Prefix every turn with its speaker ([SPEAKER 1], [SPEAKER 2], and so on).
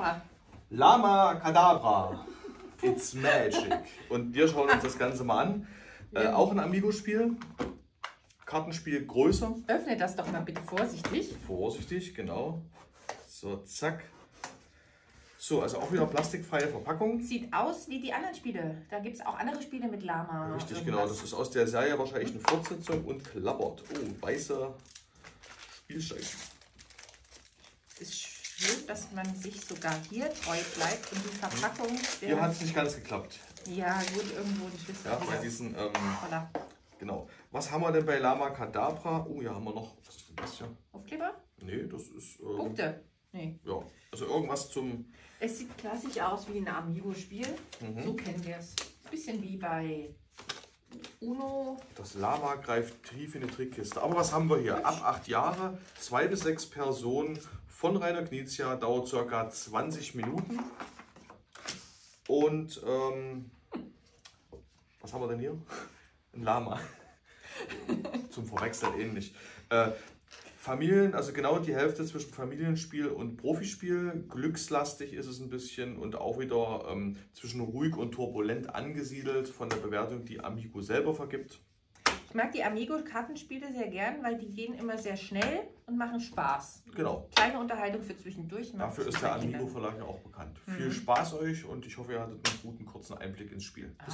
[SPEAKER 1] mal.
[SPEAKER 2] Lama Kadabra. It's Magic. Und wir schauen uns das Ganze mal an. Äh, auch ein Amigo-Spiel. Kartenspiel größer.
[SPEAKER 1] Öffne das doch mal bitte vorsichtig.
[SPEAKER 2] Vorsichtig, genau. So, zack. So, also auch wieder plastikfreie Verpackung.
[SPEAKER 1] Sieht aus wie die anderen Spiele. Da gibt es auch andere Spiele mit Lama.
[SPEAKER 2] Richtig,
[SPEAKER 1] irgendwas.
[SPEAKER 2] genau. Das ist aus der Serie wahrscheinlich eine Fortsetzung und klappert. Oh, weiße Spielsteine.
[SPEAKER 1] Schön, dass man sich sogar hier treu bleibt und die Verpackung.
[SPEAKER 2] Hier
[SPEAKER 1] Der,
[SPEAKER 2] hat es nicht ganz geklappt.
[SPEAKER 1] ja, gut, irgendwo ein Schlüssel.
[SPEAKER 2] Ja, bei diesen, ähm,
[SPEAKER 1] Voila.
[SPEAKER 2] genau. Was haben wir denn bei Lama Kadabra? Oh, hier haben wir noch, was ist denn das hier?
[SPEAKER 1] Aufkleber?
[SPEAKER 2] Nee, das ist, ähm,
[SPEAKER 1] Punkte. Nee.
[SPEAKER 2] ja, also irgendwas zum,
[SPEAKER 1] Es sieht klassisch aus wie ein Amigo-Spiel.
[SPEAKER 2] Mhm.
[SPEAKER 1] So kennen wir es. Bisschen wie bei Uno.
[SPEAKER 2] das Lama greift tief in die Trickkiste. Aber was haben wir hier? Ab acht Jahre, zwei bis sechs Personen von Rainer Knizia, dauert circa 20 Minuten. Und, ähm, was haben wir denn hier? Ein Lama. Zum Verwechseln ähnlich. Äh, Familien, also genau die Hälfte zwischen Familienspiel und Profispiel. Glückslastig ist es ein bisschen und auch wieder ähm, zwischen ruhig und turbulent angesiedelt von der Bewertung, die Amigo selber vergibt.
[SPEAKER 1] Ich mag die Amigo-Kartenspiele sehr gern, weil die gehen immer sehr schnell und machen Spaß.
[SPEAKER 2] Genau.
[SPEAKER 1] Kleine Unterhaltung für zwischendurch.
[SPEAKER 2] Dafür ist der
[SPEAKER 1] bei Kindern.
[SPEAKER 2] Amigo Verlag ja auch bekannt.
[SPEAKER 1] Mhm.
[SPEAKER 2] Viel Spaß euch und ich hoffe, ihr hattet einen guten kurzen Einblick ins Spiel.
[SPEAKER 1] Ah.